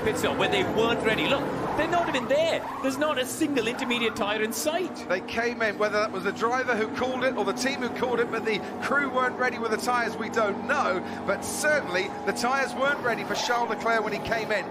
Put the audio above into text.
Pit stop when they weren't ready. Look, they're not even there. There's not a single intermediate tyre in sight. They came in, whether that was the driver who called it or the team who called it, but the crew weren't ready with the tyres, we don't know. But certainly the tyres weren't ready for Charles Leclerc when he came in.